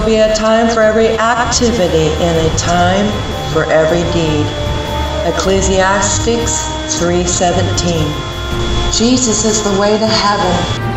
will be a time for every activity and a time for every deed. Ecclesiastes 3:17. Jesus is the way to heaven.